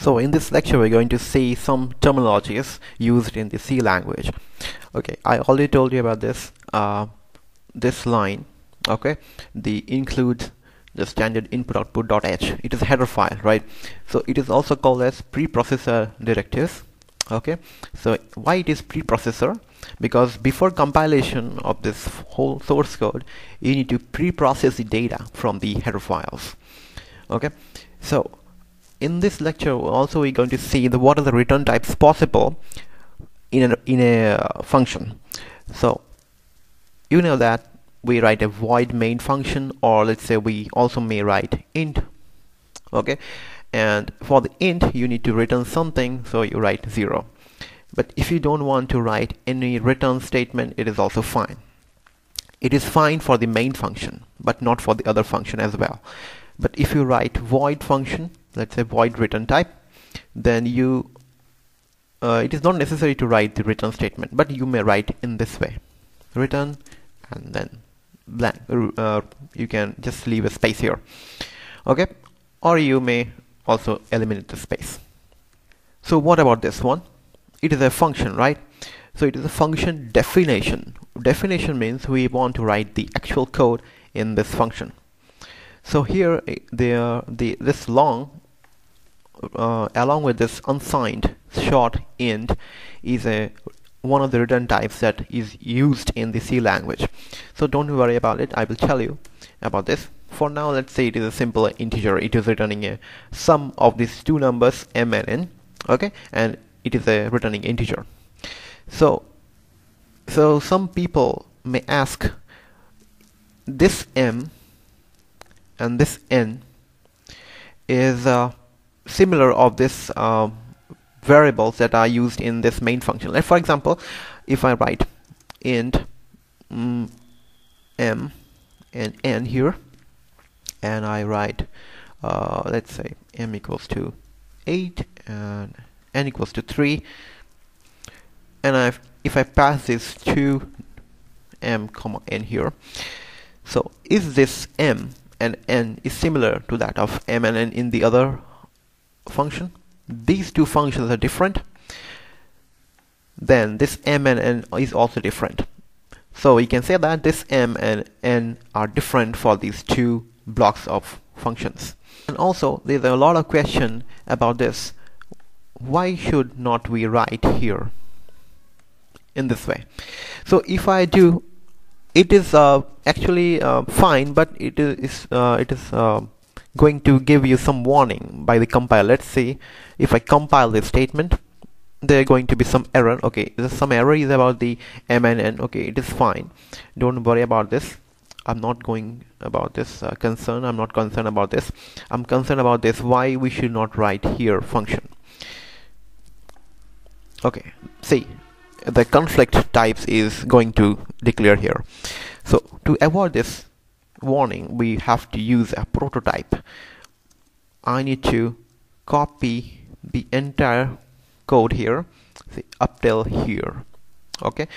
So in this lecture we're going to see some terminologies used in the C language. Okay, I already told you about this uh, this line. Okay, the include the standard input output dot .h. It is a header file, right? So it is also called as preprocessor directives. Okay, so why it is preprocessor? Because before compilation of this whole source code, you need to pre-process the data from the header files. Okay, so in this lecture also we're going to see the what are the return types possible in a, in a uh, function. So you know that we write a void main function or let's say we also may write int okay? And for the int you need to return something so you write 0 but if you don't want to write any return statement it is also fine. It is fine for the main function but not for the other function as well. But if you write void function let's say void return type then you uh, it is not necessary to write the return statement but you may write in this way. Return and then blank. Uh, you can just leave a space here. Okay? Or you may also eliminate the space. So what about this one? It is a function right? So it is a function definition. Definition means we want to write the actual code in this function. So here eh, the, the this long uh, along with this unsigned short int is a one of the return types that is used in the C language. So don't worry about it. I will tell you about this. For now let's say it is a simple integer. It is returning a sum of these two numbers m and n okay? And it is a returning integer. So so some people may ask this m and this n is uh, similar of this uh, variables that are used in this main function. Like for example, if I write int mm, m and n here, and I write uh, let's say m equals to 8 and n equals to 3, and I've, if I pass this to m comma n here, so is this m and n is similar to that of m and n in the other function. These two functions are different. Then this m and n is also different. So we can say that this m and n are different for these two blocks of functions. And also there's a lot of question about this. Why should not we write here in this way? So if I do it is uh, actually uh, fine but it is uh, it is uh, going to give you some warning by the compiler. Let's see if I compile this statement. There going to be some error. Okay there's some error is about the MNN okay it is fine. Don't worry about this. I'm not going about this uh, concern. I'm not concerned about this. I'm concerned about this. Why we should not write here function? Okay see the conflict types is going to declare here. So to avoid this warning we have to use a prototype. I need to copy the entire code here see, up till here okay?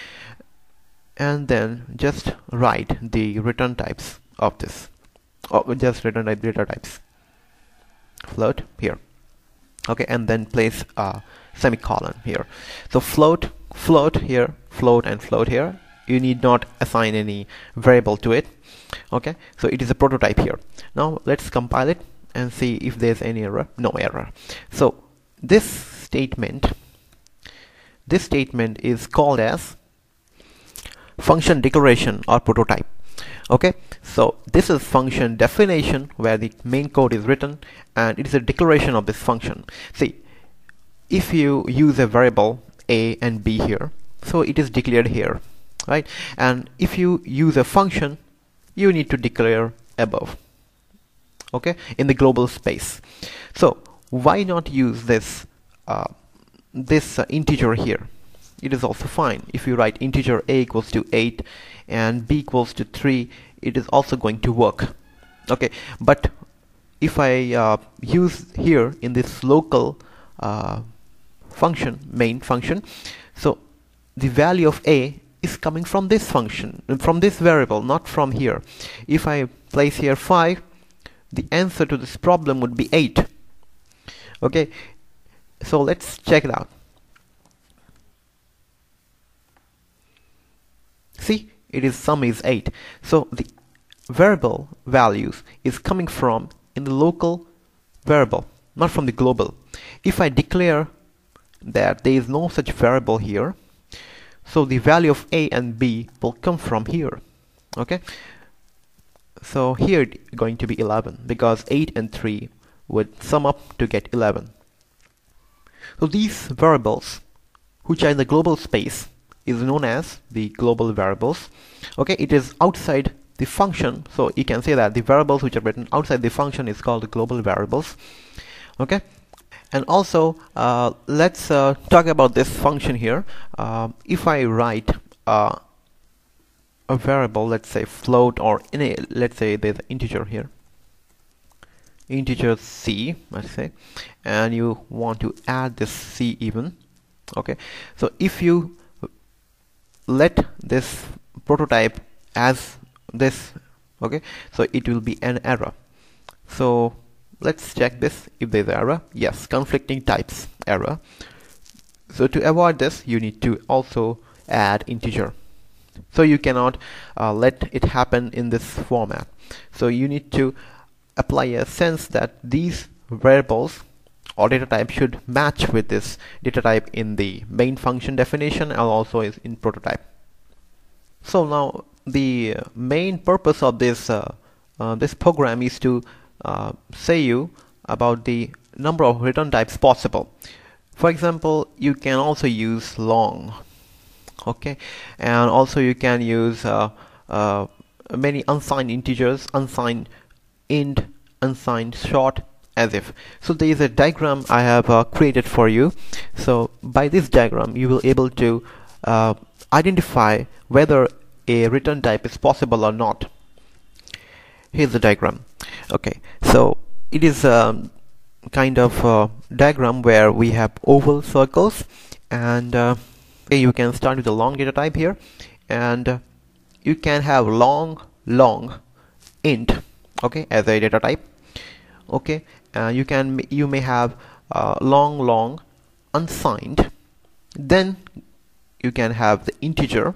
And then just write the return types of this. Or just return type data types. Float here okay? And then place a semicolon here. So float float here float and float here you need not assign any variable to it okay? So it is a prototype here. Now let's compile it and see if there's any error. No error. So this statement this statement is called as function declaration or prototype okay? So this is function definition where the main code is written and it is a declaration of this function. See if you use a variable a and b here so it is declared here right? And if you use a function you need to declare above okay in the global space. So why not use this uh, this uh, integer here? It is also fine. If you write integer a equals to 8 and b equals to 3 it is also going to work okay? But if I uh, use here in this local uh, function main function so the value of a is coming from this function from this variable not from here. If I place here 5 the answer to this problem would be 8 okay? So let's check it out. See? It is sum is 8 so the variable values is coming from in the local variable not from the global. If I declare that there is no such variable here so the value of a and b will come from here okay? So here going to be 11 because 8 and 3 would sum up to get 11 so these variables which are in the global space is known as the global variables okay? It is outside the function. So you can say that the variables which are written outside the function is called global variables okay and also uh, let's uh, talk about this function here. Uh, if I write uh, a variable let's say float or any let's say there's an integer here. Integer c let's say. And you want to add this c even. Okay. So if you let this prototype as this okay so it will be an error. So let's check this. If there's an error yes conflicting types error. So to avoid this you need to also add integer. So you cannot uh, let it happen in this format. So you need to apply a sense that these variables or data type should match with this data type in the main function definition and also is in prototype. So now the main purpose of this uh, uh, this program is to uh, say you about the number of return types possible. For example you can also use long okay? And also you can use uh, uh, many unsigned integers unsigned int unsigned short as if. So there is a diagram I have uh, created for you. So by this diagram you will able to uh, identify whether a return type is possible or not here's the diagram. Okay so it is a kind of a diagram where we have oval circles and uh, you can start with a long data type here and uh, you can have long long int okay as a data type okay? Uh, you can you may have uh, long long unsigned. Then you can have the integer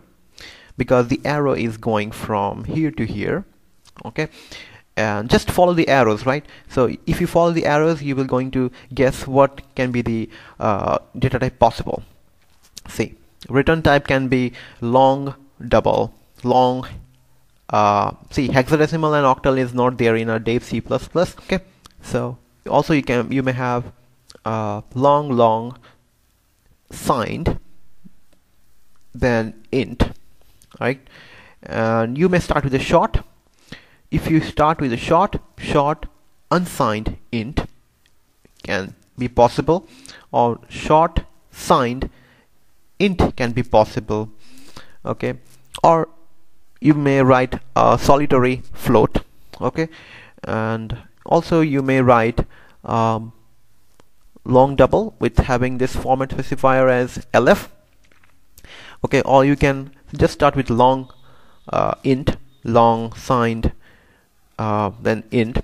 because the arrow is going from here to here okay? And just follow the arrows right? So if you follow the arrows you will going to guess what can be the uh, data type possible. See return type can be long double long uh, see hexadecimal and octal is not there in a Dev C++ plus okay? So also you can you may have uh, long long signed then int right? And you may start with a short if you start with a short short unsigned int can be possible or short signed int can be possible okay? Or you may write a solitary float okay? And also you may write um, long double with having this format specifier as lf okay? Or you can just start with long uh, int long signed uh, then int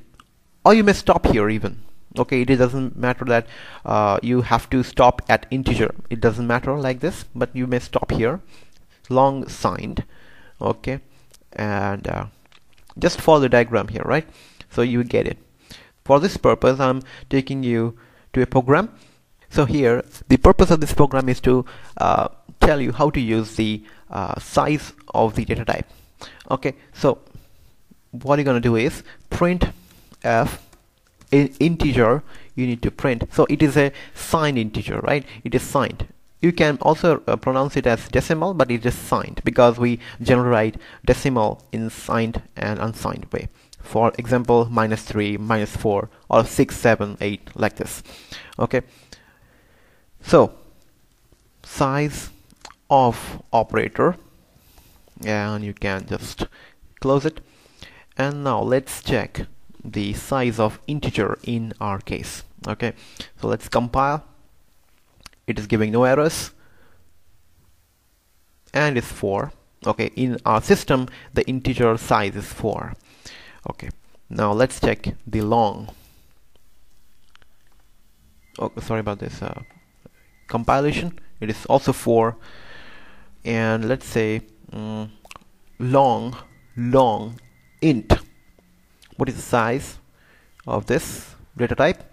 or you may stop here even. Okay it doesn't matter that uh, you have to stop at integer. It doesn't matter like this but you may stop here. Long signed. Okay and uh, just follow the diagram here right? So you get it. For this purpose I'm taking you to a program. So here the purpose of this program is to uh, tell you how to use the uh, size of the data type. Okay so what you're gonna do is print f in integer you need to print. So it is a signed integer right? It is signed. You can also uh, pronounce it as decimal but it is signed because we generally write decimal in signed and unsigned way. For example minus 3 minus 4 or 6 7 8 like this. Okay? So size of operator and you can just close it and now let's check the size of integer in our case okay? So let's compile. It is giving no errors. And it's 4 okay? In our system the integer size is 4 okay? Now let's check the long. Oh sorry about this uh, compilation. It is also 4 and let's say um, long long int. What is the size of this data type?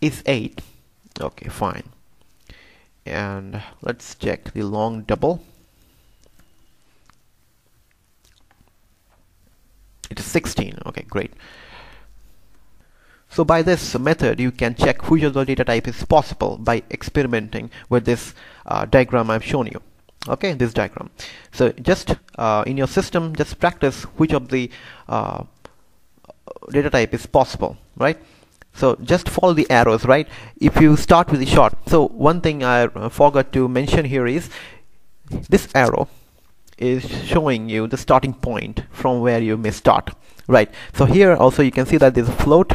Is 8 okay fine. And let's check the long double. It is 16 okay great. So by this method you can check which of the data type is possible by experimenting with this uh, diagram I've shown you okay this diagram. So just uh, in your system just practice which of the uh, data type is possible right? So just follow the arrows right? If you start with the short so one thing I forgot to mention here is this arrow is showing you the starting point from where you may start right? So here also you can see that there's a float.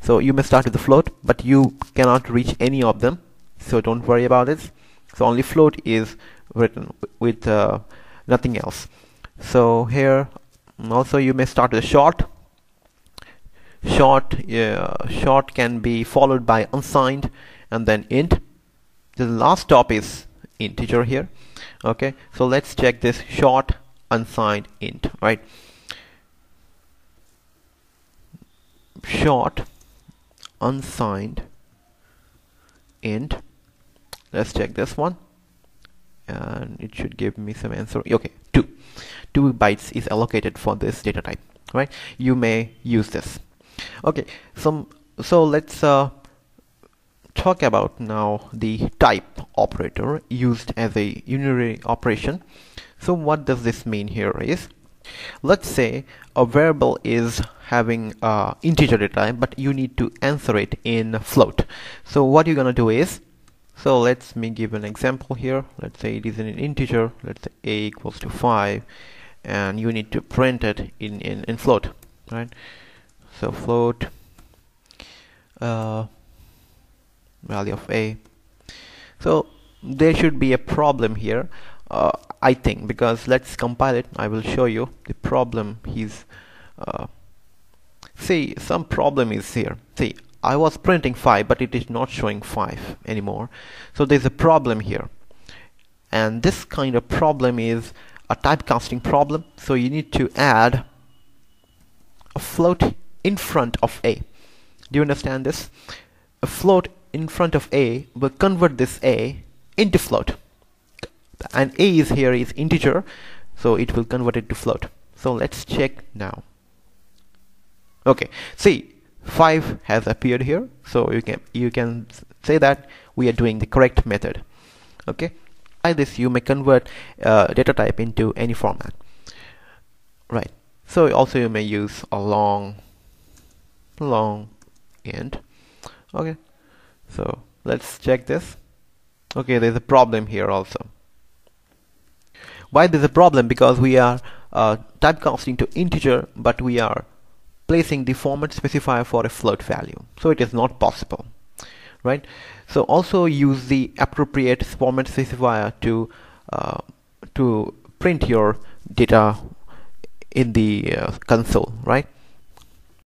So you may start with the float but you cannot reach any of them. So don't worry about it so only float is written with uh, nothing else. So here also you may start with short. Short uh, short can be followed by unsigned and then int. The last stop is integer here. Okay so let's check this short unsigned int right? Short unsigned int. Let's check this one and it should give me some answer. Okay two. Two bytes is allocated for this data type right? You may use this. Okay so so let's uh, talk about now the type operator used as a unary operation. So what does this mean here is let's say a variable is having uh, integer data type but you need to answer it in float. So what you're gonna do is so let's me give an example here. Let's say it is an integer. Let's say a equals to 5 and you need to print it in, in, in float right? So float uh, value of a. So there should be a problem here uh, I think because let's compile it. I will show you the problem he's uh, see some problem is here. See I was printing 5 but it is not showing 5 anymore. So there's a problem here. And this kind of problem is a typecasting problem. So you need to add a float in front of a. Do you understand this? A float in front of a will convert this a into float. And a is here is integer so it will convert it to float. So let's check now. Okay. See 5 has appeared here. So you can you can say that we are doing the correct method. Okay? Like this you may convert uh, data type into any format. Right. So also you may use a long long int okay. So let's check this. Okay there's a problem here also. Why there's a problem? Because we are uh, typecasting to integer but we are placing the format specifier for a float value. So it is not possible right? So also use the appropriate format specifier to uh, to print your data in the uh, console right